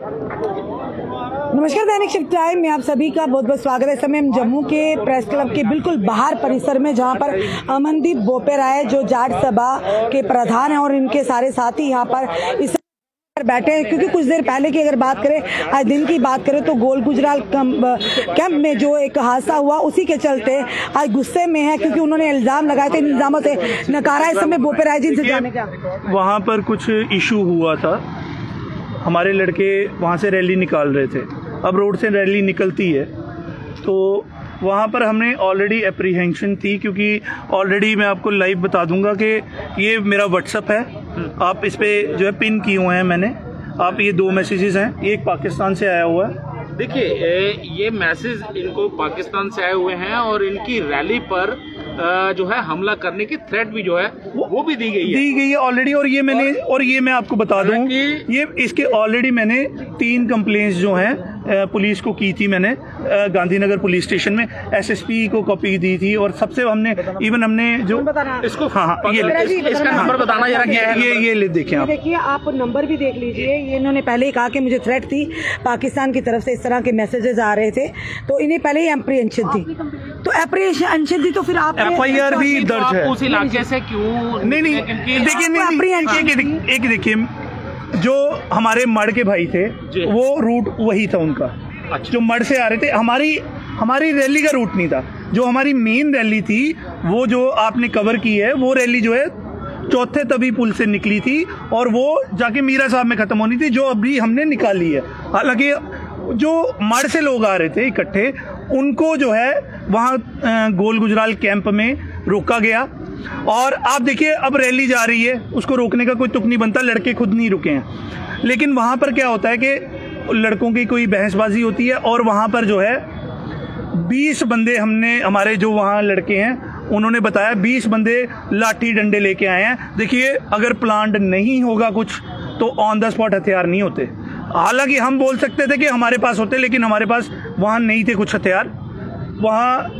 नमस्कार, दैनिक shift time में आप सभी का बहुत बहुत स्वागत है। इस समय हम जम्मू के प्रेस क्लब के बिल्कुल बाहर परिसर में, जहाँ पर अमनदीप बोपेरा है जो जाट सभा के प्रधान हैं और इनके सारे साथी यहाँ पर इस बैठे हैं। क्योंकि कुछ देर पहले की अगर बात करें, आज दिन की बात करें तो गोल गुजराल कैंप में जो एक हादसा हुआ, उसी के चलते आज गुस्से में है, क्योंकि उन्होंने इल्ज़ाम लगाए थे, इन इल्जामों से नकारा इस समय बोपेरा जी से जाने का। वहाँ पर कुछ इशू हुआ था। हमारे लड़के वहाँ से रैली निकाल रहे थे। अब रोड से रैली निकलती है। तो वहाँ पर हमने ऑलरेडी अप्रीहेंशन थी क्योंकि ऑलरेडी मैं आपको लाइव बता दूँगा कि ये मेरा व्हाट्सअप है। आप इस पर जो है पिन किए हुए हैं मैंने। आप ये दो मैसेजेस हैं। ये एक पाकिस्तान से आया हुआ है। देखिए ये मैसेज इनको पाकिस्तान से आए हुए हैं और इनकी रैली पर जो है हमला करने की थ्रेट भी जो है वो भी दी गई है। दी गई है ऑलरेडी और ये मैंने और, और ये मैं आपको बता दूँ ये इसके ऑलरेडी मैंने तीन कंप्लेंट्स जो हैं पुलिस को की थी मैंने गांधीनगर पुलिस स्टेशन में। एसएसपी को कॉपी दी थी और सबसे हमने इवन हमने जो इसको हाँ हाँ ये इसका नंबर बताना जरा क्या है ये ये ले देखें आप। देखिए आप नंबर भी देख लीजिए। ये इन्होंने पहले ही कहा कि मुझे थ्रेट थी। पाकिस्तान की तरफ़ से इस तरह के मैसेजेस आ रहे थे। तो इन्हें पहले ही अप्रीहेंशन थी। तो अप्रीहेंशन थी तो फिर आप एफ़ आई आर भी दर्ज है। उस इलाके से क्यों नहीं नहीं देखिए एक देखिए जो हमारे मड़ के भाई थे वो रूट वही था उनका। अच्छा। जो मड़ से आ रहे थे हमारी हमारी रैली का रूट नहीं था। जो हमारी मेन रैली थी वो जो आपने कवर की है वो रैली जो है चौथे तभी पुल से निकली थी और वो जाके मीरा साहब में खत्म होनी थी जो अभी हमने निकाली है। हालाँकि जो मड़ से लोग आ रहे थे इकट्ठे उनको जो है वहाँ गोल गुजराल कैंप में रोका गया। और आप देखिए, अब रैली जा रही है, उसको रोकने का कोई तुक नहीं बनता, लड़के खुद नहीं रुके हैं। लेकिन वहाँ पर क्या होता है कि लड़कों की कोई बहसबाजी होती है और वहाँ पर जो है, बीस बंदे हमने, हमारे जो वहाँ लड़के हैं, उन्होंने बताया, बीस बंदे लाठी डंडे लेके आए हैं। देखिए, अगर प्लांट नहीं होगा कुछ तो ऑन द स्पॉट हथियार नहीं होते। हालाँकि हम बोल सकते थे कि हमारे पास होते, लेकिन हमारे पास वहाँ नहीं थे कुछ हथियार। वहाँ,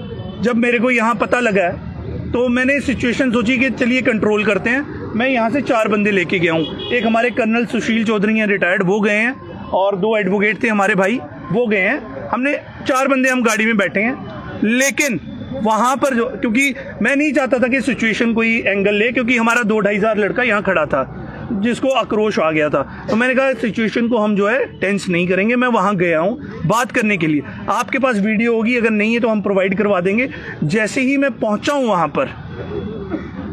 जब मेरे को यहाँ पता लगा तो मैंने सिचुएशन सोची कि चलिए कंट्रोल करते हैं। मैं यहाँ से चार बंदे लेके गया हूँ। एक हमारे कर्नल सुशील चौधरी हैं रिटायर्ड वो गए हैं। और दो एडवोकेट थे हमारे भाई, वो गए हैं। हमने चार बंदे हम गाड़ी में बैठे हैं। लेकिन वहाँ पर जो क्योंकि मैं नहीं चाहता था कि सिचुएशन कोई एंगल ले, क्योंकि हमारा दो ढाई हज़ार लड़का यहाँ खड़ा था। जिसको आक्रोश आ गया था। तो मैंने कहा सिचुएशन को हम जो है टेंस नहीं करेंगे, मैं वहाँ गया हूँ बात करने के लिए। आपके पास वीडियो होगी, अगर नहीं है तो हम प्रोवाइड करवा देंगे। जैसे ही मैं पहुँचा हूँ वहाँ पर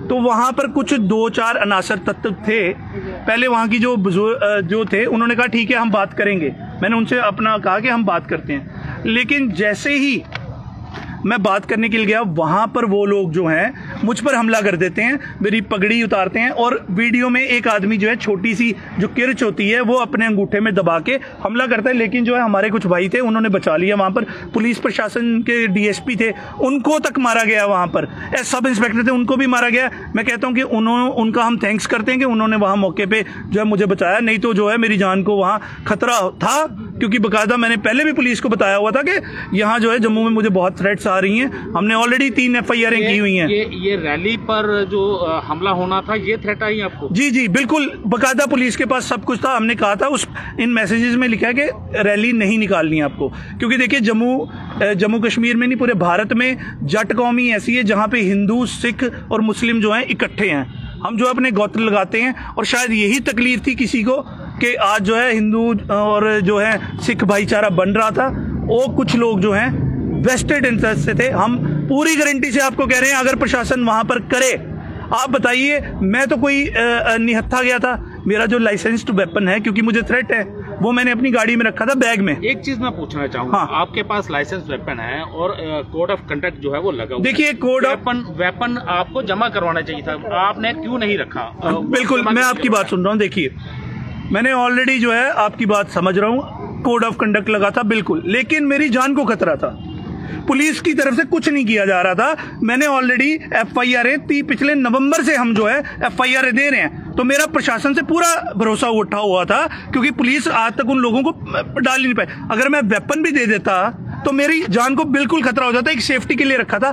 तो वहाँ पर कुछ दो चार अनासर तत्व थे। पहले वहाँ की जो जो थे, उन्होंने कहा, ठीक है, हम बात करेंगे। मैंने उनसे अपना कहा कि हम बात करते हैं। लेकिन जैसे ही मैं बात करने के लिए गया, वहाँ पर वो लोग जो हैं, मुझ पर हमला कर देते हैं, मेरी पगड़ी उतारते हैं और वीडियो में एक आदमी जो है, छोटी सी जो किरच होती है, वो अपने अंगूठे में दबा के हमला करता है, लेकिन जो है, हमारे कुछ भाई थे, उन्होंने बचा लिया वहाँ पर। पुलिस प्रशासन के डीएसपी थे, उनको तक मारा गया वहाँ पर। एस सब इंस्पेक्टर थे, उनको भी मारा गया। मैं कहता हूँ कि उन्होंने उनका हम थैंक्स करते हैं कि उन्होंने वहाँ मौके पर जो है, मुझे बचाया, नहीं तो जो है, मेरी जान को वहाँ खतरा था। क्योंकि बकायदा मैंने पहले भी पुलिस को बताया हुआ था कि यहाँ जो है जम्मू में मुझे बहुत थ्रेट्स आ रही हैं। हमने ऑलरेडी तीन एफ़ आई आर की हुई हैं। ये ये रैली पर जो हमला होना था ये थ्रेट आई आपको? जी जी बिल्कुल बकायदा पुलिस के पास सब कुछ था। हमने कहा था उस इन मैसेजेस में लिखा है कि रैली नहीं निकालनी आपको। क्योंकि देखिए जम्मू जम्मू कश्मीर में नहीं पूरे भारत में जट कौमी ऐसी है जहाँ पे हिंदू सिख और मुस्लिम जो हैं इकट्ठे हैं। हम जो अपने गौत्र लगाते हैं और शायद यही तकलीफ़ थी किसी को कि आज जो है हिंदू और जो है सिख भाईचारा बन रहा था वो कुछ लोग जो हैं वेस्टेड इंटरेस्ट से थे। हम पूरी गारंटी से आपको कह रहे हैं अगर प्रशासन वहाँ पर करे आप बताइए मैं तो कोई निहत्था गया था। मेरा जो लाइसेंस्ड वेपन है क्योंकि मुझे थ्रेट है वो मैंने अपनी गाड़ी में रखा था बैग में। एक चीज़ मैं पूछना चाहूँगा। हाँ। आपके पास लाइसेंस वेपन है और कोड ऑफ़ कंडक्ट जो है वो लगा देखिए कोड ऑफ़ वेपन वेपन आपको जमा करवाना चाहिए था। आपने क्यों नहीं रखा? बिल्कुल मैं आपकी बात सुन रहा हूँ देखिए। मैंने ऑलरेडी जो है आपकी बात समझ रहा हूँ। कोड ऑफ़ कंडक्ट लगा था, बिल्कुल। लेकिन मेरी जान को खतरा था। पुलिस की तरफ़ से कुछ नहीं किया जा रहा था। मैंने ऑलरेडी एफ़ आई आर पिछले नवंबर से हम जो है एफ़ आई आर दे रहे हैं। तो मेरा प्रशासन से पूरा भरोसा उठा हुआ था, क्योंकि पुलिस आज तक उन लोगों को डाल ही नहीं पाए अगर मैं वेपन भी दे देता तो मेरी जान को बिल्कुल खतरा हो जाता, एक सेफ्टी के लिए रखा था।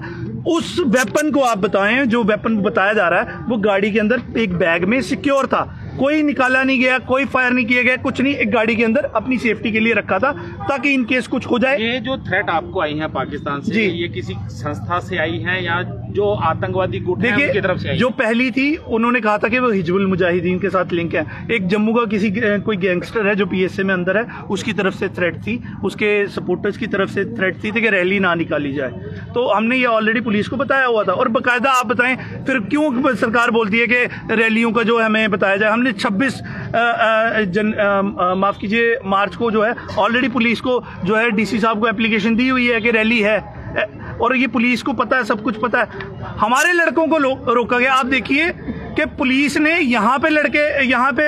उस वेपन को आप बताएँ, जो वेपन बताया जा रहा है, वो गाड़ी के अंदर एक बैग में सिक्योर था। कोई निकाला नहीं गया कोई फायर नहीं किया गया कुछ नहीं एक गाड़ी के अंदर अपनी सेफ्टी के लिए रखा था ताकि इन केस कुछ हो जाए। ये जो थ्रेट आपको आई है पाकिस्तान से जी। ये किसी संस्था से आई है या जो आतंकवादी गुट है तरफ़ से देखिए जो पहली थी उन्होंने कहा था कि वो हिजबुल मुजाहिदीन के साथ लिंक है। एक जम्मू का किसी कोई गैंगस्टर है जो पीएसए में अंदर है उसकी तरफ़ से थ्रेट थी उसके सपोर्टर्स की तरफ़ से थ्रेट थी, थी कि रैली ना निकाली जाए। तो हमने ये ऑलरेडी पुलिस को बताया हुआ था और बाकायदा आप बताएँ फिर क्यों सरकार बोलती है कि रैलियों का जो हमें बताया जाए हमने 26 अ, अ, जन माफ़ कीजिए मार्च को जो है ऑलरेडी पुलिस को जो है डीसी साहब को एप्लीकेशन दी हुई है कि रैली है। और ये पुलिस को पता है सब कुछ पता है। हमारे लड़कों को रोका गया। आप देखिए कि पुलिस ने यहाँ पे लड़के यहाँ पे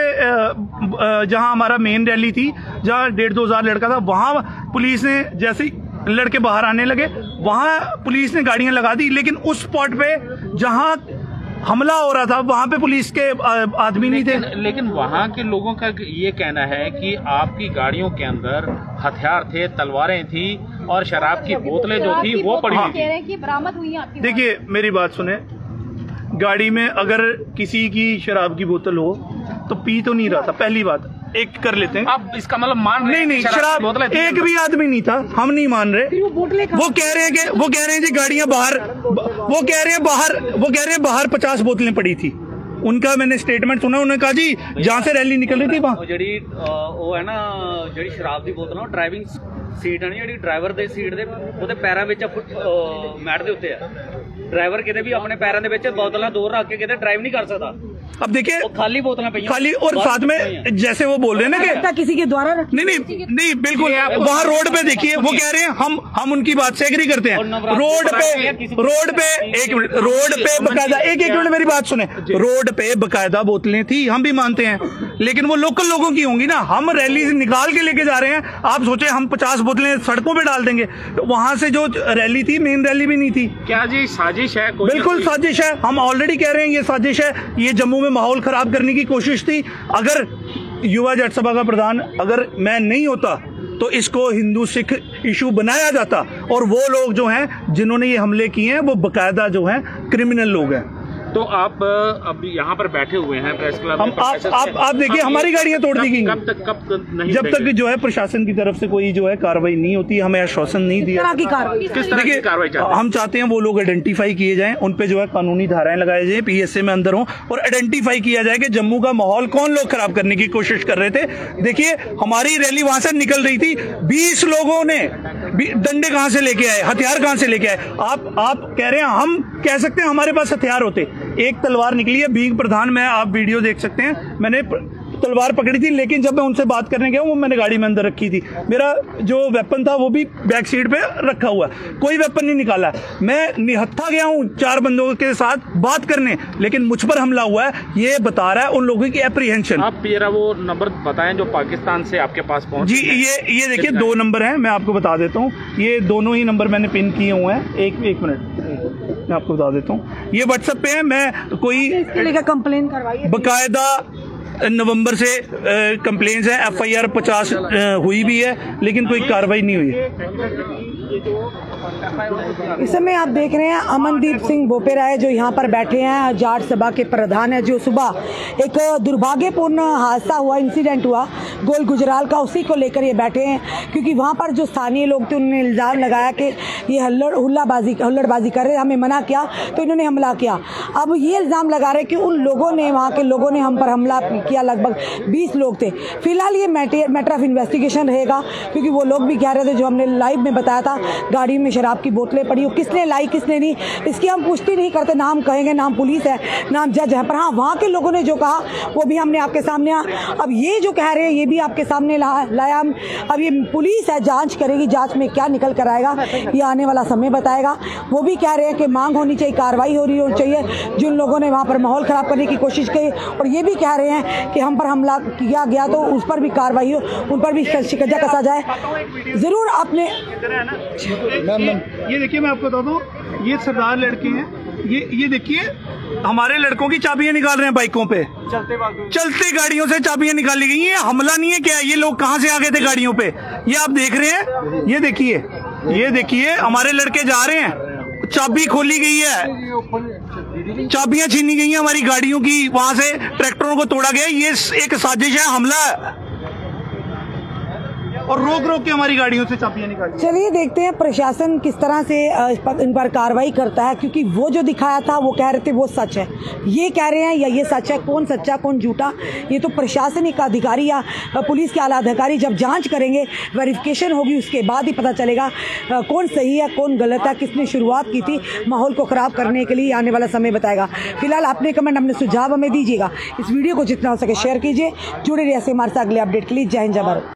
जहाँ हमारा मेन रैली थी जहाँ डेढ़ दो हज़ार लड़का था वहाँ पुलिस ने जैसे लड़के बाहर आने लगे वहाँ पुलिस ने गाड़ियाँ लगा दी लेकिन उस स्पॉट पे जहाँ हमला हो रहा था वहाँ पे पुलिस के आदमी नहीं थे। लेकिन वहाँ के लोगों का ये कहना है कि आपकी गाड़ियों के अंदर हथियार थे तलवारें थी और शराब की बोतलें जो थी वो पड़ी हुई कह थी। रहे हैं कि बरामद हुई हैं आपकी देखिए मेरी बात सुने। गाड़ी में अगर किसी की शराब की बोतल हो तो पी तो नहीं रहा था पहली बात। एक कर लेते हैं आप इसका मतलब मान रहे नहीं हैं नहीं कि की शराब बोतलें थी एक भी आदमी नहीं था हम नहीं मान रहे वो बोतलें कहाँ- वो कह रहे हैं कि वो कह रहे हैं जी गाड़ियां बाहर वो कह रहे हैं बाहर वो कह रहे हैं बाहर पचास बोतलें पड़ी थी उनका मैंने स्टेटमेंट सुना उन्होंने कहा जी जहां से रैली निकल रही थी वहां ਉਹ ਜਿਹੜੀ ਅਹ, ਉਹ ਹੈ ਨਾ ਜਿਹੜੀ ਸ਼ਰਾਬ ਦੀ ਬੋਤਲ ਆ ਉਹ ਡਰਾਈਵਿੰਗ ਸੀਟ ਹੈ ਨਾ ਜਿਹੜੀ ਡਰਾਈਵਰ ਦੇ ਸੀਟ ਦੇ ਉਹਦੇ ਪੈਰਾਂ ਵਿੱਚ ਮੈਟ ਦੇ ਉੱਤੇ ਆ ਡਰਾਈਵਰ ਕਿਤੇ ਵੀ ਆਪਣੇ ਪੈਰਾਂ ਦੇ ਵਿੱਚ ਬੋਤਲਾਂ ਦੋ ਰੱਖ ਕੇ ਕਿਤੇ ਡਰਾਈਵ ਨਹੀਂ ਕਰ ਸਕਦਾ अब देखिए खाली बोतल खाली और साथ में जैसे वो बोल रहे हैं ना कि किसी के द्वारा नहीं नहीं नहीं बिल्कुल। वहाँ रोड पे देखिए वो कह रहे हैं हम हम उनकी बात से एग्री करते हैं। रोड पे रोड पे एक मिनट रोड पे बकायदा एक एक मिनट मेरी बात सुने। रोड पे बकायदा बोतलें थी हम भी मानते हैं। लेकिन वो लोकल लोगों की होंगी ना। हम रैली निकाल के लेके जा रहे हैं। आप सोचे हम पचास बोतलें सड़कों पर डाल देंगे। वहाँ वहाँ से जो रैली थी मेन रैली भी नहीं थी। क्या जी साजिश है बिल्कुल साजिश है। हम ऑलरेडी कह रहे हैं ये साजिश है। ये जम्मू में माहौल खराब करने की कोशिश थी। अगर युवा जट सभा का प्रधान अगर मैं नहीं होता तो इसको हिंदू सिख इशू बनाया जाता। और वो लोग जो हैं, जिन्होंने ये हमले किए हैं, वो बकायदा जो हैं, क्रिमिनल लोग हैं। तो आप अब यहाँ पर बैठे हुए हैं प्रेस क्लब हम आप- आप- आप देखिए, हमारी गाड़ियाँ तोड़ दी गई कब तक कब तक नहीं जब तक जो है प्रशासन की तरफ़ से कोई जो है कार्रवाई नहीं होती हमें आश्वासन नहीं दिया की कार्रवाई? किस तरह की कार्रवाई चाहते हम चाहते हैं वो लोग आइडेंटिफाई किए जाएँ उन पे जो है कानूनी धाराएँ लगाई जाए पीएसए में अंदर हो और आइडेंटिफाई किया जाए कि जम्मू का माहौल कौन लोग खराब करने की कोशिश कर रहे थे। देखिए हमारी रैली वहाँ से निकल रही थी 20 लोगों ने डंडे कहाँ से लेके आए हथियार कहाँ से लेके आए? आप आप कह रहे हैं हम कह सकते हैं हमारे पास हथियार होते। एक तलवार निकली है भीग प्रधान में आप वीडियो देख सकते हैं। मैंने तलवार पकड़ी थी लेकिन जब मैं उनसे बात करने गया वो मैंने गाड़ी में अंदर रखी थी। मेरा जो वेपन था वो भी बैक सीट पे रखा हुआ है। कोई वेपन नहीं निकाला मैं निहत्था गया हूँ चार बंदों के साथ बात करने लेकिन मुझ पर हमला हुआ है। ये बता रहा है उन लोगों की एप्रीहेंशन आप मेरा वो नंबर बताएँ जो पाकिस्तान से आपके पास पहुँच जी ये ये देखिए दो नंबर है मैं आपको बता देता हूँ। ये दोनों ही नंबर मैंने पिन किए हुए हैं। एक एक मिनट मैं आपको बता देता हूँ। ये व्हाट्सएप पे है मैं कोई कम्प्लेन लेकर कंप्लेन करवाइए बकायदा नवंबर से कंप्लेन है एफ़ आई आर पचास हुई भी है लेकिन कोई कार्रवाई नहीं हुई। है इस समय आप देख रहे हैं अमनदीप सिंह बोपेराय जो यहाँ पर बैठे हैं, जाट सभा के प्रधान है। जो सुबह एक दुर्भाग्यपूर्ण हादसा हुआ इंसिडेंट हुआ, गोल गुजराल का, उसी को लेकर ये बैठे हैं, क्योंकि वहाँ पर जो स्थानीय लोग थे, उन्होंने इल्ज़ाम लगाया कि ये हल्लड़, हुल्लाबाजी, हुल्लड़बाजी कर रहे हैं, हमें मना किया तो इन्होंने हमला किया। अब ये इल्ज़ाम लगा रहे कि उन लोगों ने, वहाँ के लोगों ने हम पर हमला किया, लगभग 20 लोग थे। फ़िलहाल ये मैटर ऑफ़ इन्वेस्टिगेशन रहेगा, क्योंकि वो लोग भी कह रहे थे, जो हमने लाइव में बताया था गाड़ी में शराब की बोतलें पड़ी हो किसने लाई किसने नहीं इसकी हम पुष्टि नहीं करते ना हम कहेंगे ना हम पुलिस है ना हम जज है पर हाँ वहाँ के लोगों ने जो कहा वो भी हमने आपके सामने अब ये जो कह रहे हैं ये भी आपके सामने ला, लाया हम। अब ये पुलिस है जाँच करेगी जाँच में क्या निकल कर आएगा ये आने वाला समय बताएगा। वो भी कह रहे हैं कि मांग होनी चाहिए कार्रवाई हो रही होनी चाहिए जिन लोगों ने वहाँ पर माहौल खराब करने की कोशिश की और ये भी कह रहे हैं कि हम पर हमला किया गया तो उस पर भी कार्रवाई हो उन पर भी शिकंजा कसा जाए। ज़रूर ये देखिए मैं आपको बता दूँ ये सरदार लड़के हैं। ये ये देखिए हमारे लड़कों की चाबियाँ निकाल रहे हैं बाइकों पे। चलते चलते गाड़ियों से चाबियाँ निकाली गई ये हमला नहीं है क्या? ये लोग कहाँ से आ गए थे गाड़ियों पे? ये आप देख रहे हैं? ये देखिए ये देखिए हमारे लड़के जा रहे हैं। चाबी खोली गई है। चाबियाँ छीनी गई हैं हमारी गाड़ियों की। वहाँ से ट्रैक्टरों को तोड़ा गया ये एक साजिश है हमला है। और रोक रोक के हमारी गाड़ियों से चाबियाँ निकाली चलिए देखते हैं प्रशासन किस तरह से इन पर कार्रवाई करता है, क्योंकि वो जो दिखाया था, वो कह रहे थे वो सच है। ये कह रहे हैं, या ये सच है, कौन सच्चा, कौन झूठा, ये तो प्रशासनिक अधिकारी या पुलिस के आला अधिकारी जब जाँच करेंगे, वेरिफिकेशन होगी, उसके बाद ही पता चलेगा कौन सही है, कौन गलत है, किसने शुरुआत की थी, माहौल को खराब करने के लिए आने वाला समय बताएगा। फ़िलहाल आपने कमेंट अपने सुझाव हमें दीजिएगा। इस वीडियो को जितना हो सके शेयर कीजिए। जुड़े रहिए हमारे साथ अगले अपडेट के लिए। जय हिंद, जय भारत।